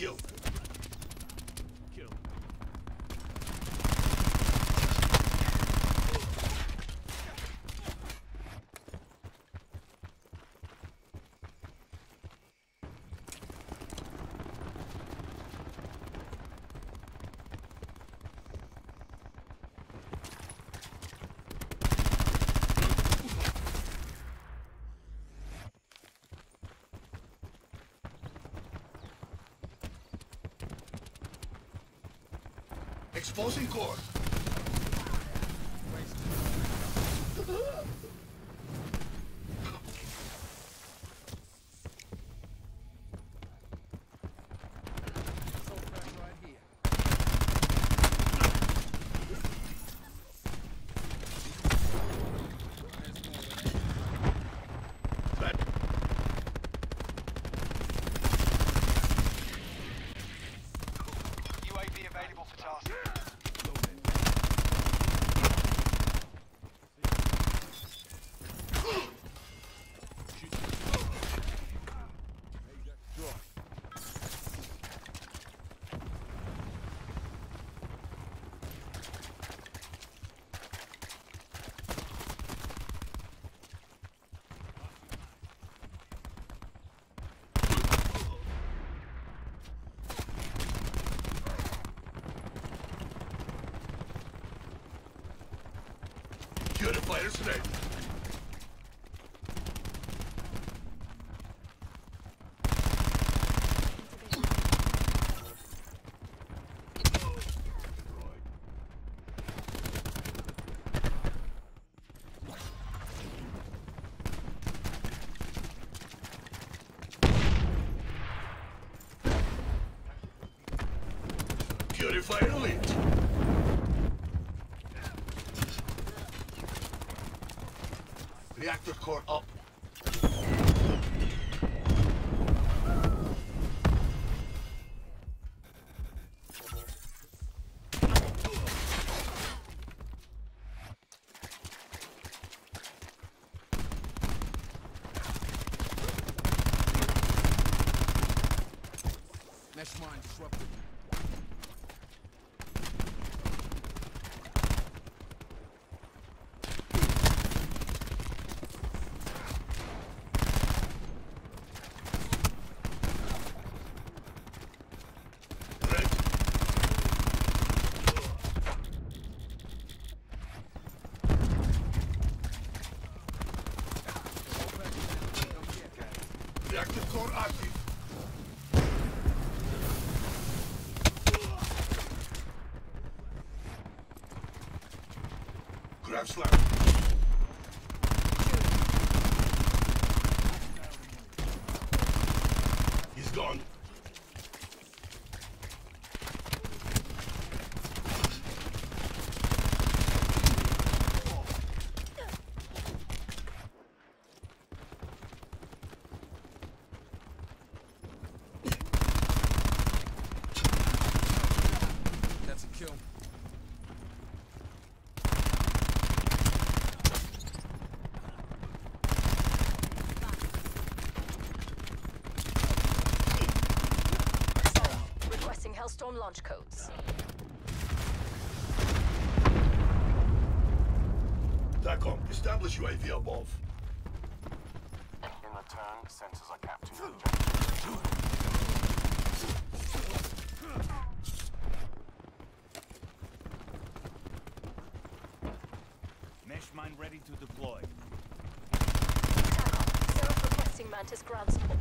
killed. Exposing core. So fresh right here. That UAV available for tasking. Purifiers Reactor core up. Mesh mine disrupted. Red. Reactor core active. Grav Slam. He's gone. That's a kill. Requesting Hellstorm launch codes. TACOM, establish UAV above. In return, sensors are capturing objectives. Mesh mine ready to deploy. TACOM. Seraph requesting Mantis ground support.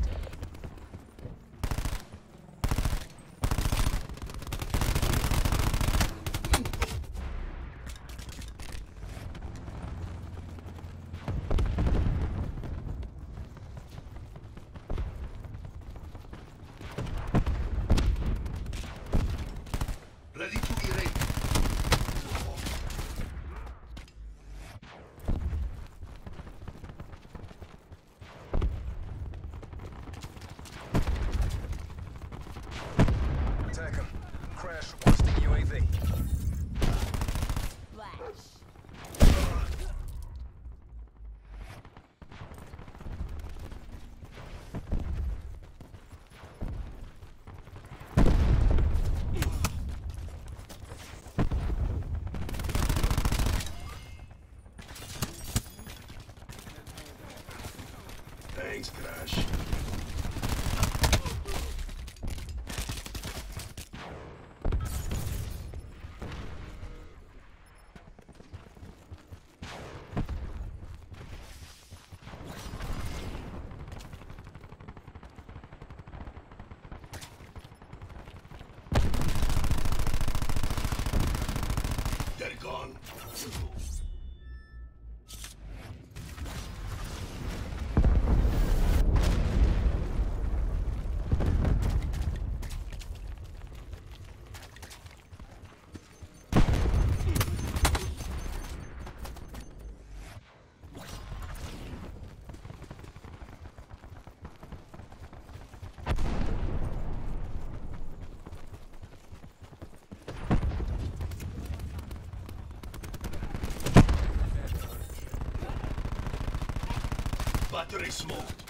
Thanks, Crash. Battery smoked.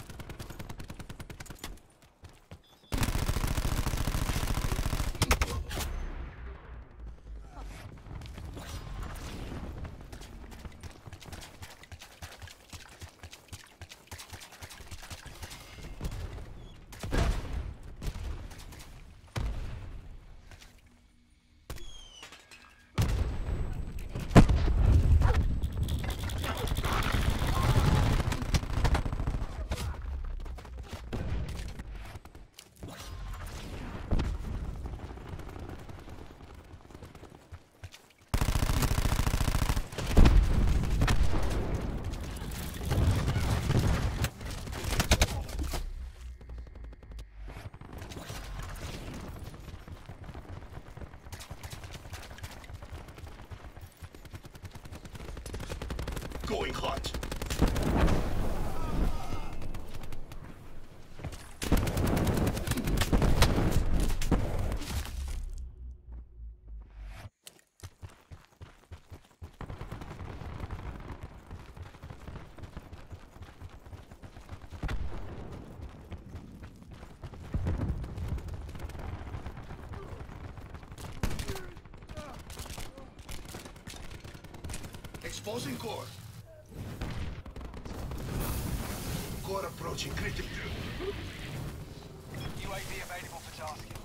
Exposing core. Core approaching critical. UAV available for tasking.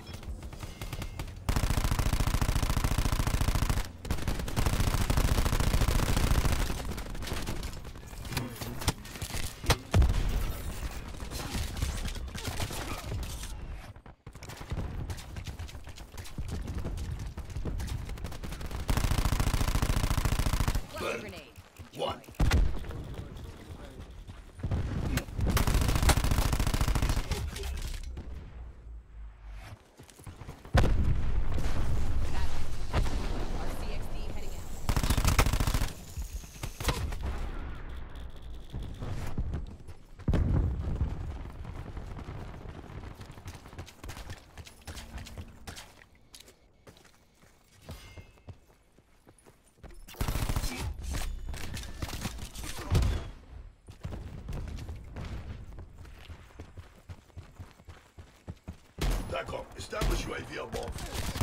TACOM, establish UAV above.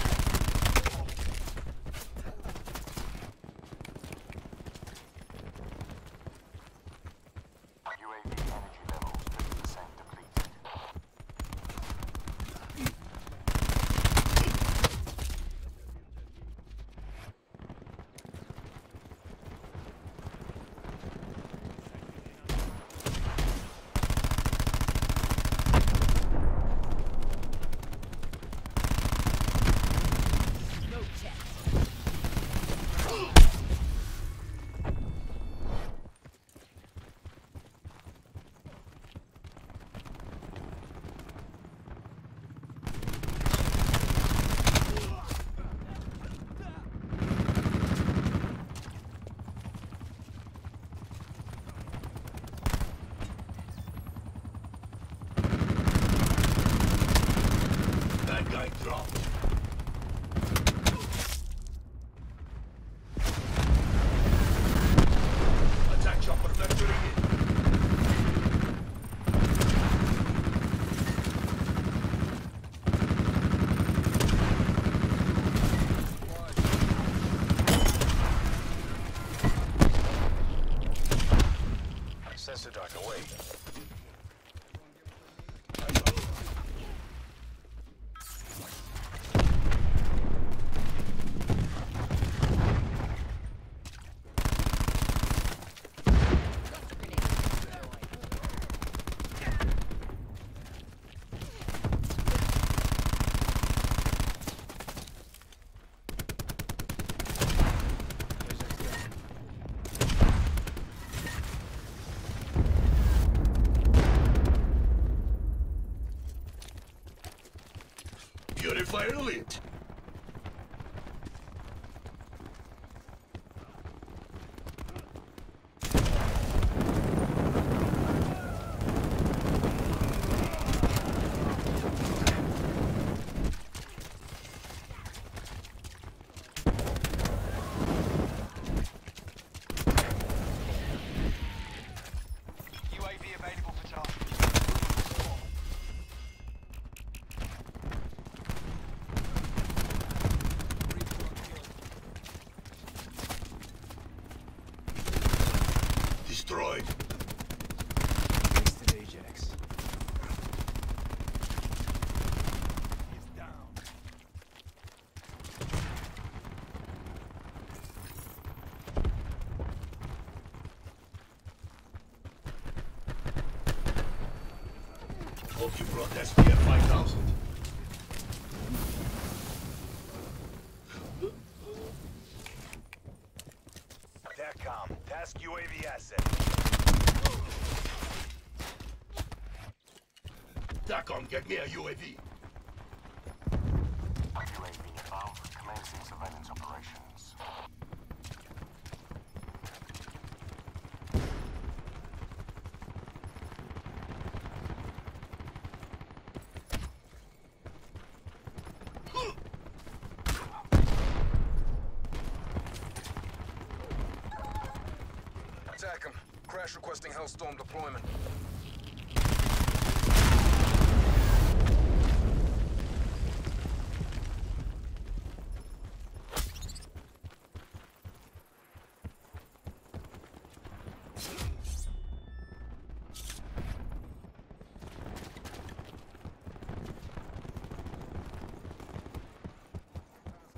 Fire lit. UAV available for charge. Destroyed. Wasted Ajax. He's down. Hope you brought SPF 5000. TACCOM, task UAV asset. Get me a. UAV Crash requesting Hellstorm deployment.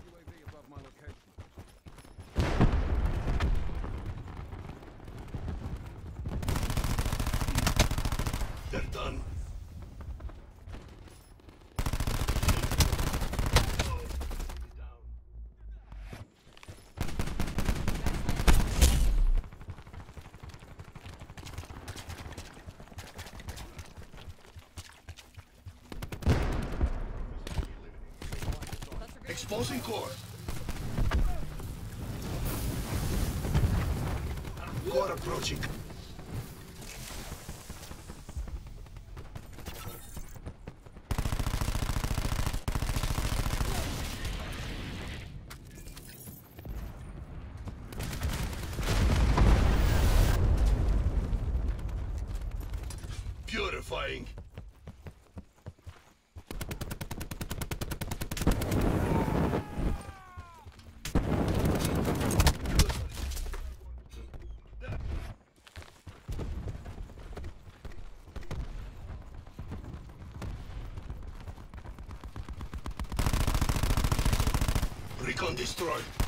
UAV above my location. They're done. Exposing core. Core approaching. Purifying. Recon destroyed.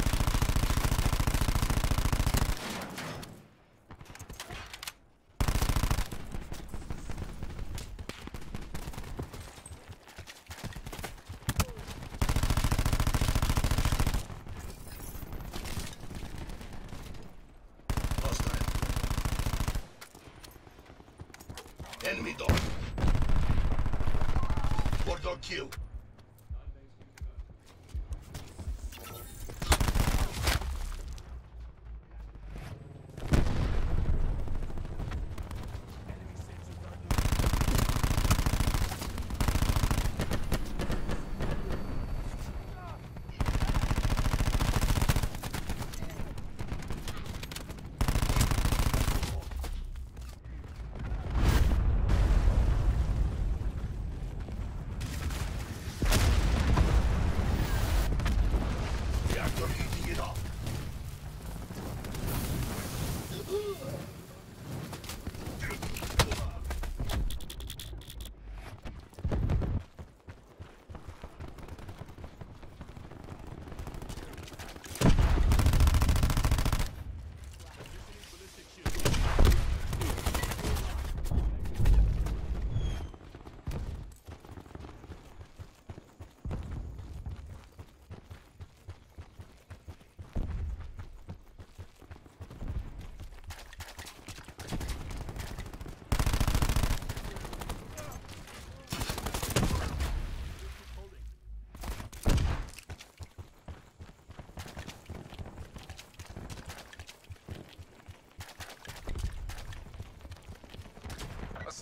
Kill.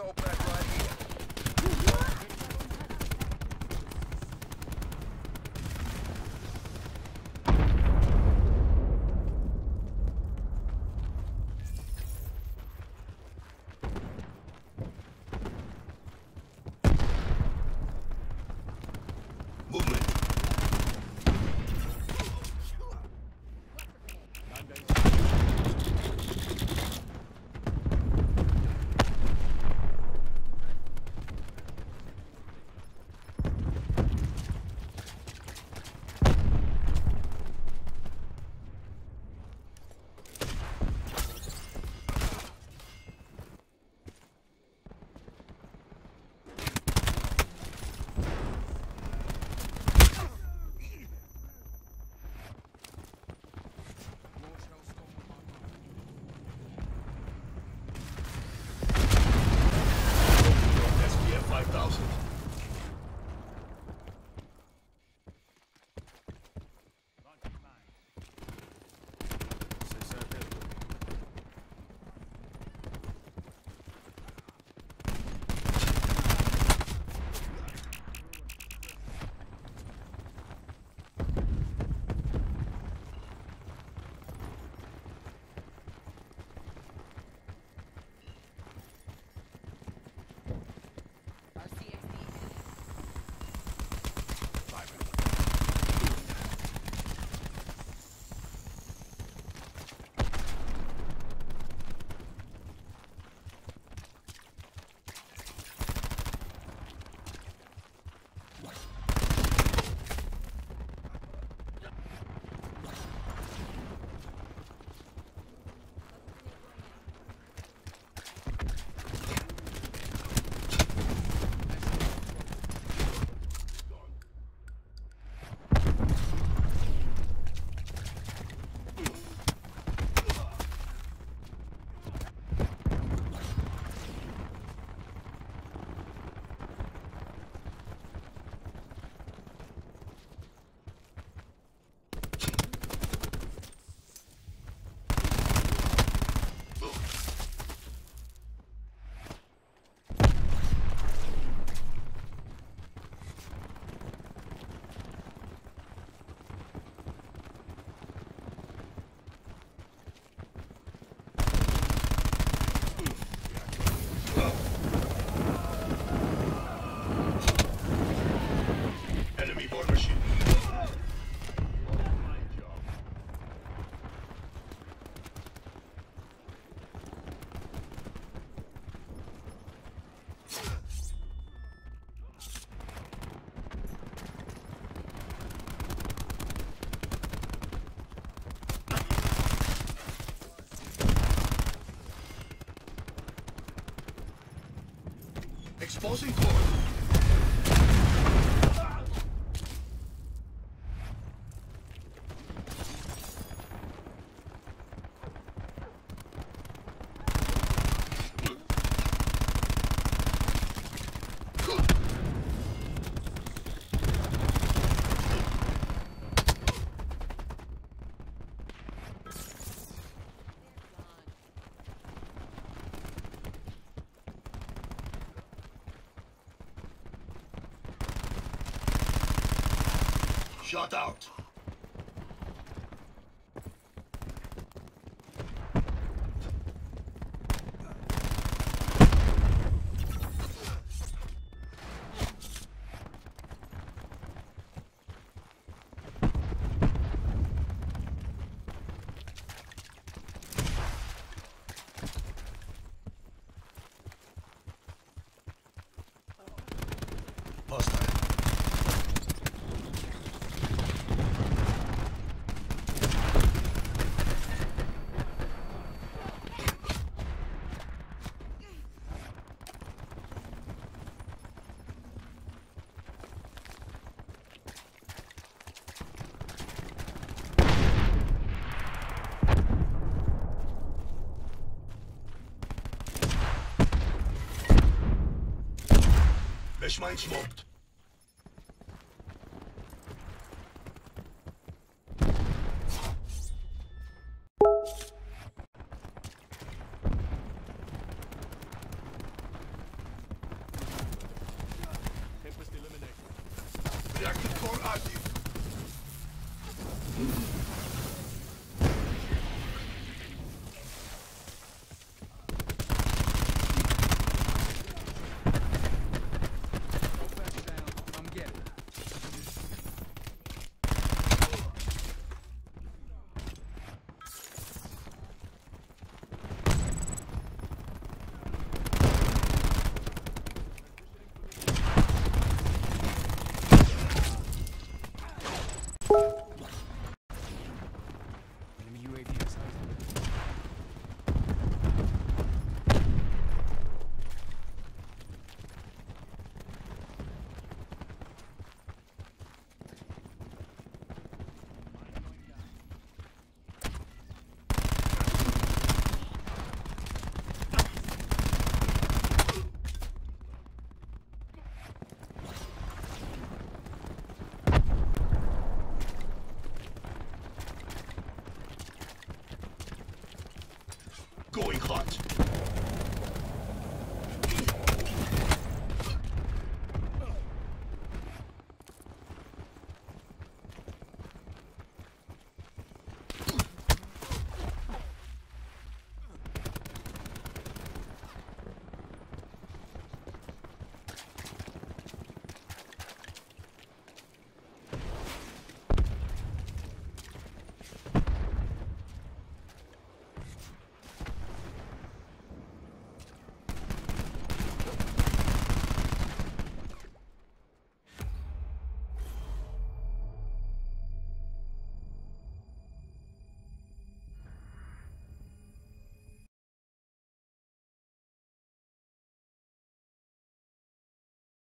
open. Reinforcing core. Shot out. Mesh mine smoked.